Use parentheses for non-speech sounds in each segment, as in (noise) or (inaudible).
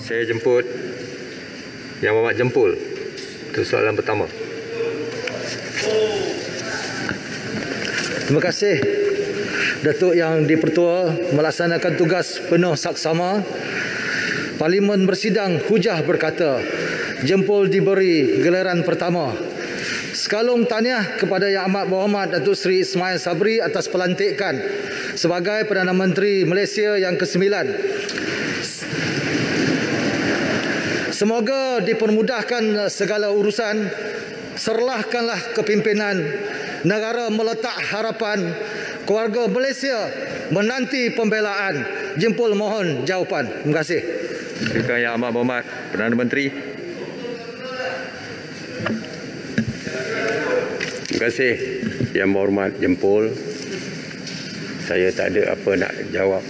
Saya jemput Yang Muhammad Jempul Itu soalan pertama Terima kasih Datuk Yang Dipertua melaksanakan tugas penuh saksama. Parlimen bersidang hujah berkata, jempol diberi gelaran pertama. Sekalung tahniah kepada Yang Amat Berhormat Datuk Seri Ismail Sabri atas pelantikan sebagai Perdana Menteri Malaysia yang ke-9. Semoga dipermudahkan segala urusan. Serlahkanlah kepimpinan negara meletak harapan keluarga Malaysia menanti pembelaan. Jempol mohon jawapan. Terima kasih. Silakan Yang Amat Berhormat Perdana Menteri Terima kasih. Yang Berhormat Jempol Saya tak ada apa nak jawab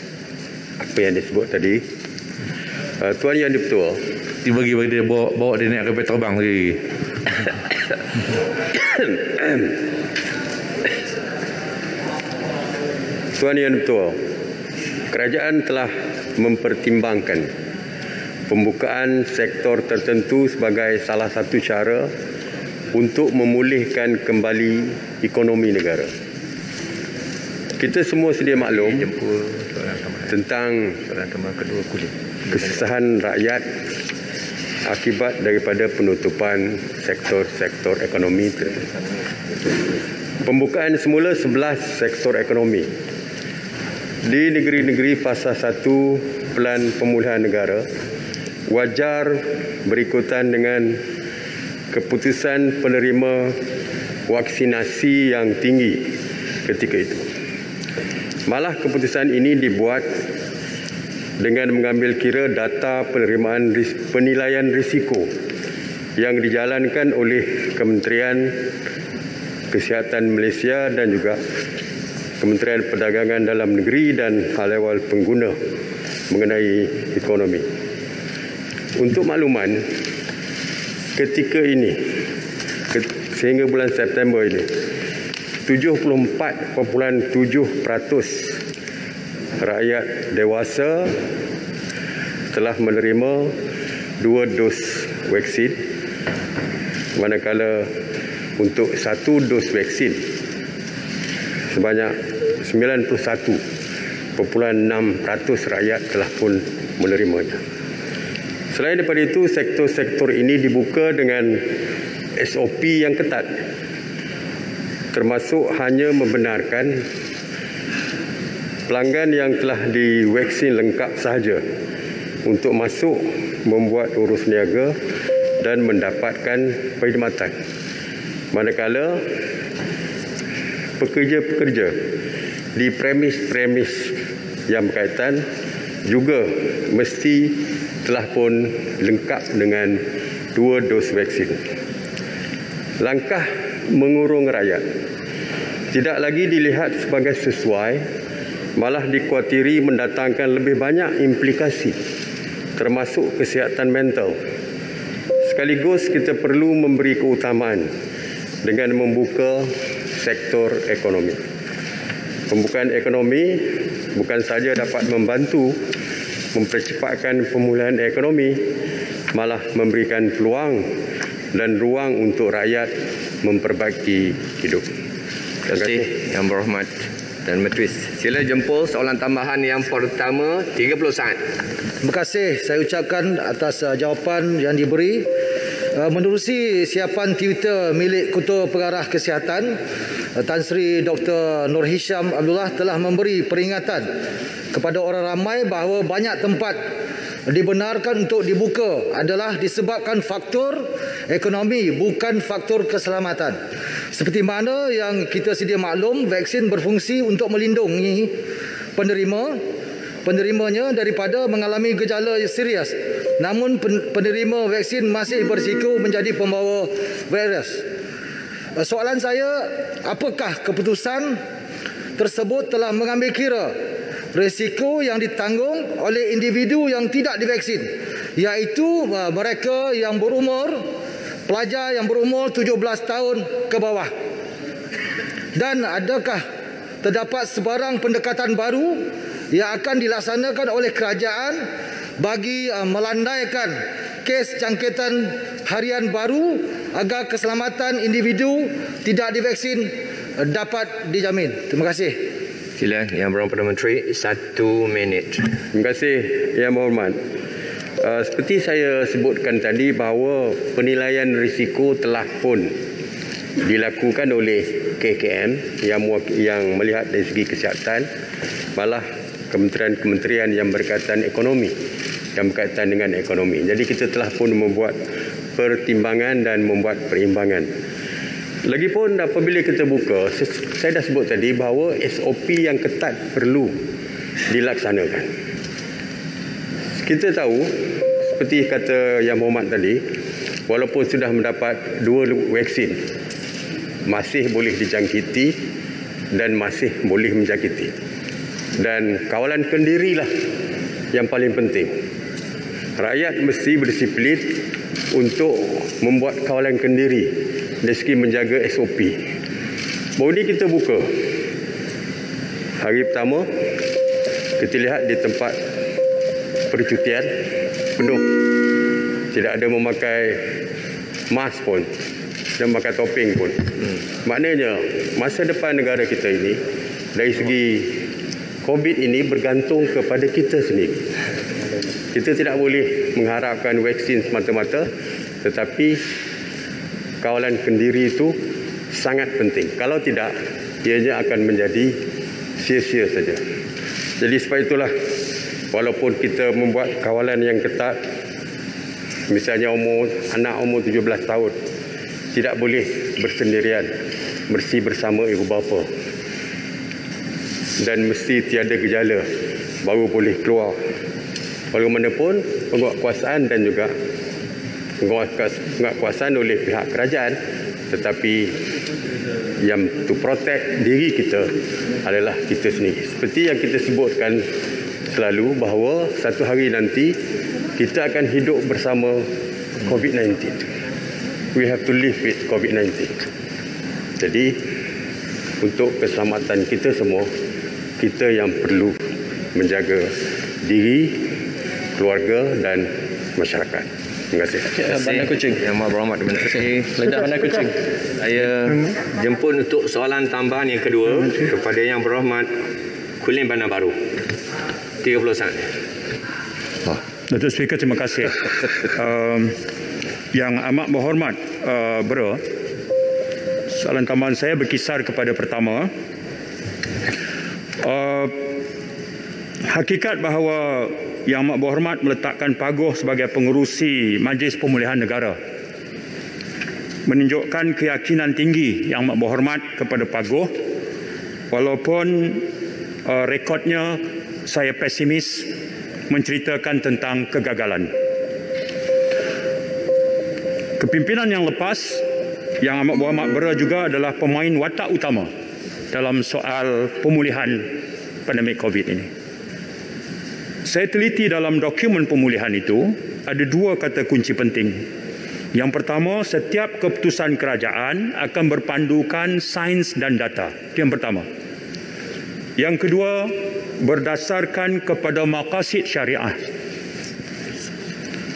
Apa yang disebut tadi. Uh, Tuan Yang Dipertua Dia bagi bagi dia bawa, bawa dia naik kapal terbang lagi. (coughs) Tuan Yang Dipertua Kerajaan telah mempertimbangkan pembukaan sektor tertentu sebagai salah satu cara untuk memulihkan kembali ekonomi negara. Kita semua sedia maklum tentang kesusahan rakyat akibat daripada penutupan sektor-sektor ekonomi. Pembukaan semula 11 sektor ekonomi di negeri-negeri fasa 1 Pelan Pemulihan Negara wajar berikutan dengan keputusan penerima vaksinasi yang tinggi ketika itu. Malah keputusan ini dibuat dengan mengambil kira data penerimaan penilaian risiko yang dijalankan oleh Kementerian Kesihatan Malaysia dan juga Kementerian Perdagangan Dalam Negeri dan Hal Ehwal Pengguna mengenai ekonomi. Untuk makluman, ketika ini, sehingga bulan September ini, 74.7% rakyat dewasa telah menerima dua dos vaksin manakala untuk satu dos vaksin sebanyak 91.6% rakyat telah pun menerimanya. Selain daripada itu, sektor-sektor ini dibuka dengan SOP yang ketat termasuk hanya membenarkan pelanggan yang telah divaksin lengkap sahaja untuk masuk membuat urus niaga dan mendapatkan perkhidmatan. Manakala pekerja-pekerja di premis-premis yang berkaitan juga mesti telah pun lengkap dengan dua dos vaksin. Langkah mengurung rakyat tidak lagi dilihat sebagai sesuai malah dikuatiri mendatangkan lebih banyak implikasi termasuk kesihatan mental. Sekaligus kita perlu memberi keutamaan dengan membuka sektor ekonomi. Pembukaan ekonomi bukan saja dapat membantu mempercepatkan pemulihan ekonomi, malah memberikan peluang dan ruang untuk rakyat memperbaiki hidup. Terima kasih Yang Berhormat dan Menteri. Sila jempol soalan tambahan yang pertama 30 saat. Terima kasih saya ucapkan atas uh, jawapan yang diberi. Uh, menerusi siapan Twitter milik Ketua Pengarah Kesihatan, uh, Tan Sri Dr. Nur Hisham Abdullah telah memberi peringatan kepada orang ramai bahawa banyak tempat dibenarkan untuk dibuka adalah disebabkan faktor ekonomi bukan faktor keselamatan. Seperti mana yang kita sedia maklum, vaksin berfungsi untuk melindungi penerima penerimanya daripada mengalami gejala serius. Namun pen- penerima vaksin masih berisiko menjadi pembawa virus. Uh, Soalan saya, apakah keputusan tersebut telah mengambil kira risiko yang ditanggung oleh individu yang tidak divaksin iaitu uh, mereka yang berumur pelajar yang berumur 17 tahun ke bawah dan adakah terdapat sebarang pendekatan baru yang akan dilaksanakan oleh kerajaan bagi uh, melandaikan kes jangkitan harian baru agar keselamatan individu tidak divaksin uh, dapat dijamin. Terima kasih. Sila Yang Berhormat Perdana Menteri satu minit. Terima kasih Yang Berhormat. Uh, seperti saya sebutkan tadi bahawa penilaian risiko telah pun dilakukan oleh KKM yang yang melihat dari segi kesihatan malah kementerian-kementerian yang berkaitan ekonomi yang berkaitan dengan ekonomi. Jadi kita telah pun membuat pertimbangan dan membuat perimbangan. Lagipun apabila kita buka, saya dah sebut tadi bahawa SOP yang ketat perlu dilaksanakan. Kita tahu seperti kata Yang Muhammad tadi, walaupun sudah mendapat dua vaksin, masih boleh dijangkiti dan masih boleh menjangkiti. Dan kawalan kendirilah yang paling penting. Rakyat mesti berdisiplin untuk membuat kawalan kendiri dari segi menjaga SOP. Baru ni kita buka. Hari pertama, kita lihat di tempat percutian penuh. Tidak ada memakai mask pun dan pakai topeng pun. Hmm. Maknanya masa depan negara kita ini dari segi COVID ini bergantung kepada kita sendiri. Kita tidak boleh mengharapkan vaksin semata-mata tetapi kawalan kendiri itu sangat penting. Kalau tidak, ianya akan menjadi sia-sia saja. Jadi sebab itulah walaupun kita membuat kawalan yang ketat misalnya umur anak umur 17 tahun tidak boleh bersendirian bersih bersama ibu bapa dan mesti tiada gejala. Baru boleh keluar. Bagaimanapun penguatkuasaan dan juga penguatkuasaan oleh pihak kerajaan. Tetapi yang to protect diri kita adalah kita sendiri. Seperti yang kita sebutkan selalu bahawa satu hari nanti kita akan hidup bersama COVID-19 we have to live with COVID-19. Jadi untuk keselamatan kita semua, kita yang perlu menjaga diri, keluarga dan masyarakat. Terima kasih. Ya, Bandar Kucing. Yang Maha Berhormat Terima kasih. Ledah Bandar Kucing. Saya jemput untuk soalan tambahan yang kedua kepada Yang Berhormat Kulim Bandar Baru. 30 saat. Oh. Datuk Speaker, terima kasih. (laughs) um, yang amat berhormat uh, bro soalan tambahan saya berkisar kepada pertama uh, hakikat bahawa yang amat berhormat meletakkan paguh sebagai pengurusi Majlis Pemulihan Negara menunjukkan keyakinan tinggi yang amat berhormat kepada paguh walaupun uh, rekodnya saya pesimis menceritakan tentang kegagalan. Kepimpinan yang lepas yang amat berhormat bera juga adalah pemain watak utama dalam soal pemulihan pandemik COVID ini. Saya teliti dalam dokumen pemulihan itu ada dua kata kunci penting. Yang pertama, setiap keputusan kerajaan akan berpandukan sains dan data. Itu yang pertama. Yang kedua, berdasarkan kepada maqasid syariah.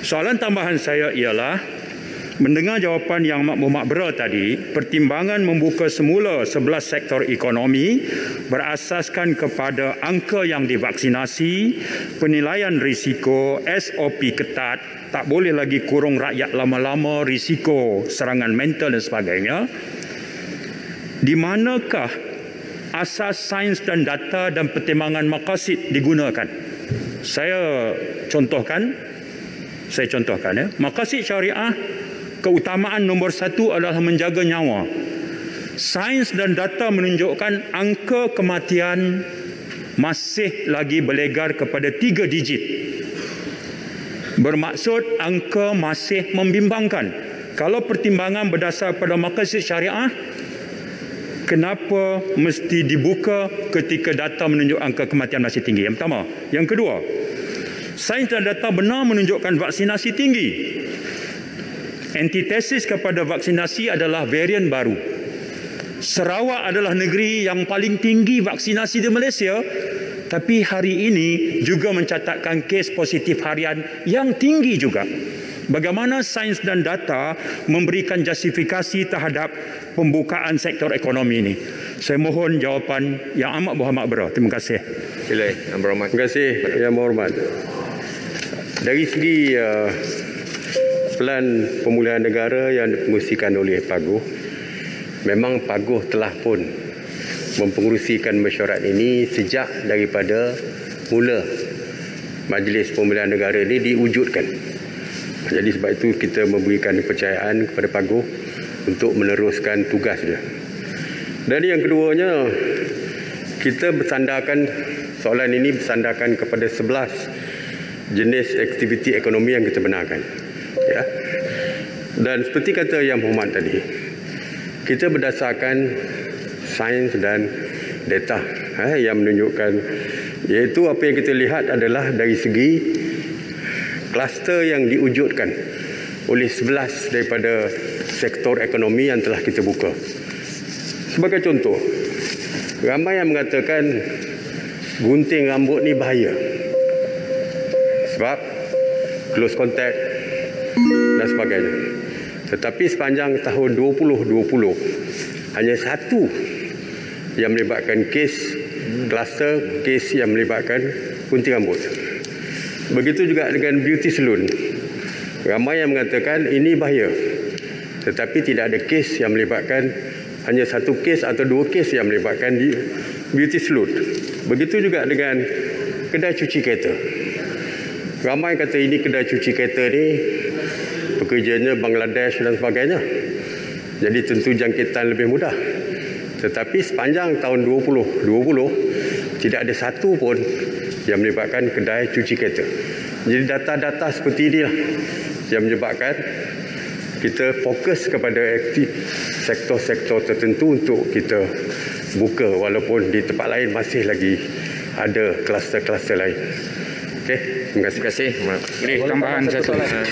Soalan tambahan saya ialah Mendengar jawapan yang Mak Muhammad Bera tadi, pertimbangan membuka semula 11 sektor ekonomi berasaskan kepada angka yang divaksinasi, penilaian risiko, SOP ketat, tak boleh lagi kurung rakyat lama-lama, risiko serangan mental dan sebagainya. Di manakah asas sains dan data dan pertimbangan makasid digunakan? Saya contohkan, saya contohkan ya. Makasid syariah keutamaan nombor satu adalah menjaga nyawa. Sains dan data menunjukkan angka kematian masih lagi berlegar kepada tiga digit. Bermaksud angka masih membimbangkan. Kalau pertimbangan berdasar pada maqasid syariah, kenapa mesti dibuka ketika data menunjuk angka kematian masih tinggi? Yang pertama. Yang kedua, sains dan data benar menunjukkan vaksinasi tinggi antitesis kepada vaksinasi adalah varian baru. Sarawak adalah negeri yang paling tinggi vaksinasi di Malaysia tapi hari ini juga mencatatkan kes positif harian yang tinggi juga. Bagaimana sains dan data memberikan justifikasi terhadap pembukaan sektor ekonomi ini? Saya mohon jawapan yang amat berhormat bera. Terima kasih. Sila Yang Berhormat. Terima kasih Yang Berhormat. Dari segi uh, pelan pemulihan negara yang dipengusikan oleh Paguh, memang Paguh telah pun mempengurusikan mesyuarat ini sejak daripada mula Majlis Pemulihan Negara ini diwujudkan. Jadi sebab itu kita memberikan kepercayaan kepada Paguh untuk meneruskan tugas dia. Dan yang keduanya, kita bersandarkan soalan ini bersandarkan kepada 11 jenis aktiviti ekonomi yang kita benarkan. Ya. Dan seperti kata Yang Muhammad tadi, kita berdasarkan sains dan data eh, yang menunjukkan iaitu apa yang kita lihat adalah dari segi kluster yang diwujudkan oleh 11 daripada sektor ekonomi yang telah kita buka. Sebagai contoh, ramai yang mengatakan gunting rambut ni bahaya. Sebab close contact dan sebagainya. Tetapi sepanjang tahun 2020 hanya satu yang melibatkan kes kluster kes yang melibatkan gunting rambut. Begitu juga dengan beauty salon. Ramai yang mengatakan ini bahaya. Tetapi tidak ada kes yang melibatkan hanya satu kes atau dua kes yang melibatkan di beauty salon. Begitu juga dengan kedai cuci kereta. Ramai kata ini kedai cuci kereta ni pekerjanya Bangladesh dan sebagainya. Jadi tentu jangkitan lebih mudah. Tetapi sepanjang tahun 2020 tidak ada satu pun yang melibatkan kedai cuci kereta. Jadi data-data seperti inilah yang menyebabkan kita fokus kepada aktif sektor-sektor tertentu untuk kita buka walaupun di tempat lain masih lagi ada kluster-kluster lain. Okey, terima kasih. Terima kasih. Boleh tambahan satu.